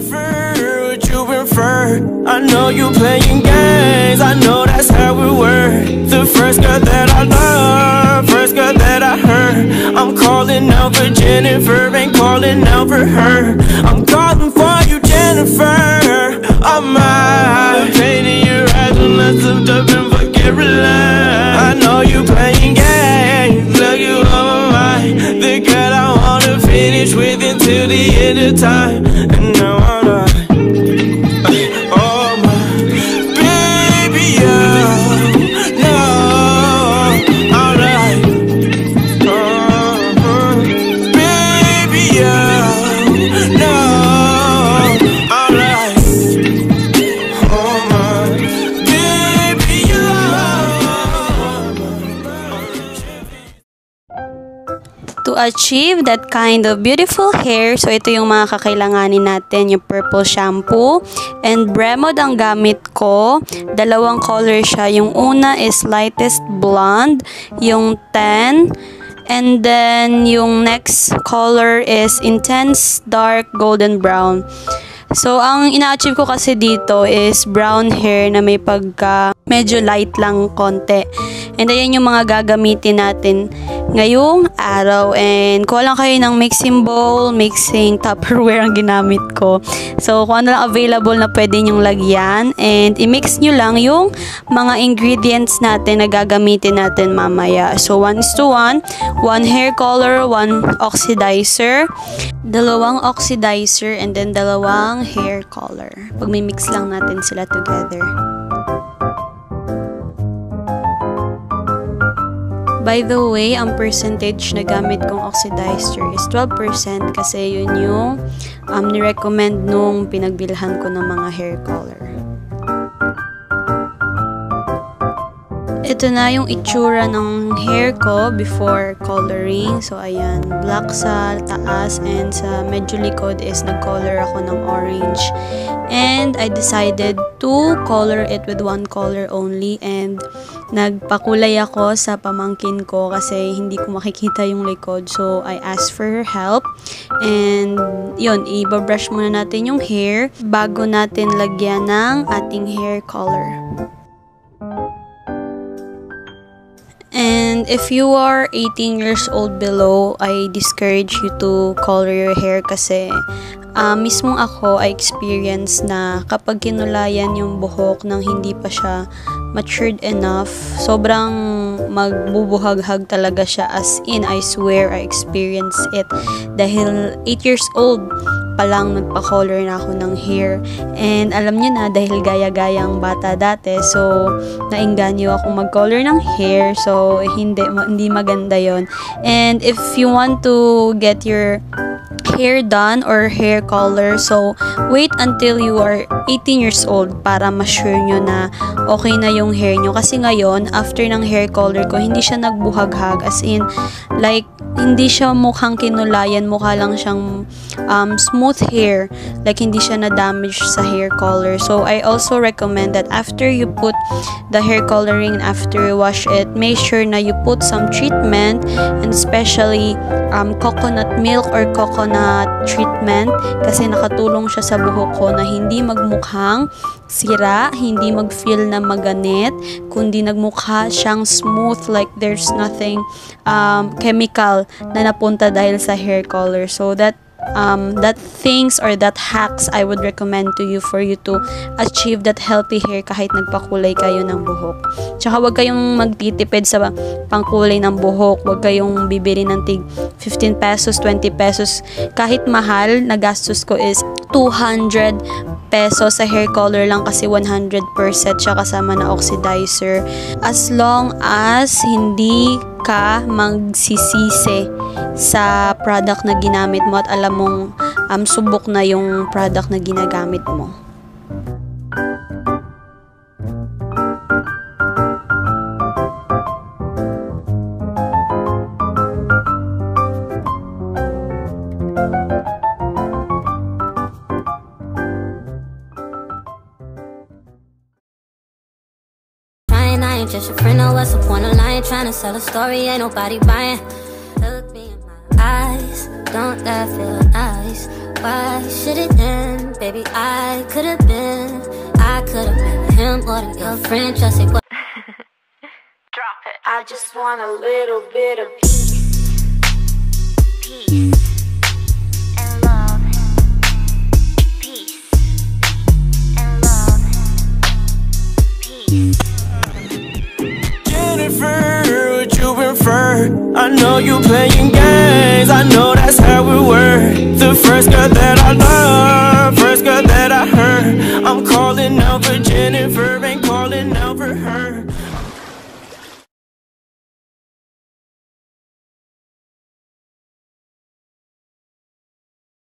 Jennifer, what you prefer? I know you playing games, I know that's how it works. The first girl that I love, first girl that I heard. I'm calling out for Jennifer, ain't calling out for her. I'm calling for you, Jennifer. I'm out. Pain in your eyes when I slipped up and fuck every. I know you playing games, look you on my mind. The girl I wanna finish with until the end of time. And achieve that kind of beautiful hair, so ito yung mga kakailanganin natin, yung purple shampoo and Bremod ang gamit ko. Dalawang color siya. Yung una is lightest blonde, yung 10 and then yung next color is intense dark golden brown. So, ang ina-achieve ko kasi dito is brown hair na may pagka medyo light lang konti. And ayan yung mga gagamitin natin ngayong araw. And kuha lang kayo ng mixing bowl, mixing Tupperware ang ginamit ko. So, kung ano lang available na pwede nyong lagyan. And i-mix nyo lang yung mga ingredients natin na gagamitin natin mamaya. So, 1 is to 1. 1 hair color, 1 oxidizer, dalawang oxidizer, and then dalawang hair color. Pag may mix lang natin sila together. By the way, ang percentage na gamit kong oxidizer is 12% kasi yun yung um, nirecommend nung pinagbilhan ko ng mga hair color. Ito na yung itsura ng hair ko before coloring. So, ayan. Black sa taas and sa medyo likod is nag-color ako ng orange. And I decided to color it with one color only. And nagpakulay ako sa pamangkin ko kasi hindi ko makikita yung likod. So, I asked for her help. And, yun, ibabrush muna natin yung hair bago natin lagyan ng ating hair color. And if you are 18 years old below, I discourage you to color your hair kasi uh, mismong ako I experience na kapag kinulayan yung buhok nang hindi pa siya matured enough, sobrang magbubuhaghag talaga siya as in, I swear I experienced it. Dahil 8 years old pa lang nagpa-color na ako ng hair and alam niyo na dahil gaya-gayang bata dati so nainganyo akong mag-color ng hair so hindi hindi maganda yon and if you want to get your hair done or hair color. So, wait until you are 18 years old para ma-sure nyo na okay na yung hair nyo. Kasi ngayon, after ng hair color ko, hindi siya nagbuhaghag. As in, like, hindi siya mukhang kinulayan. Mukha lang siyang um, smooth hair. Like, hindi siya na-damage sa hair color. So, I also recommend that after you put the hair coloring and after you wash it, make sure na you put some treatment and especially um, coconut milk or coconut treatment kasi nakatulong siya sa buhok ko na hindi magmukhang sira, hindi mag-feel na maganit, kundi nagmukha siyang smooth like there's nothing um, chemical na napunta dahil sa hair color. So that um, that things or that hacks I would recommend to you for you to achieve that healthy hair kahit nagpakulay kayo ng buhok. Tsaka wag kayong magtitipid sa pangkulay ng buhok. Wag kayong bibili ng tig 15 pesos, 20 pesos. Kahit mahal, nagastos ko is 200 pesos sa hair color lang kasi 100% siya kasama na oxidizer. As long as hindi ka magsisisi sa product na ginamit mo at alam mong um, subok na yung product na ginagamit mo. Just your friend, no, what's the point of lying? Trying to sell a story, ain't nobody buying. Eyes, don't that feel nice? why should it end? Baby, I could have been, I could have been him or the your friend. Just say what? Drop it. I just want a little bit of peace. Peace. And love. Peace. And love. Peace. Jennifer, what you prefer? I know you're playing things I know that's how we were. The first girl that I love, first girl that I heard. I'm calling out Jennifer, ain't calling out her.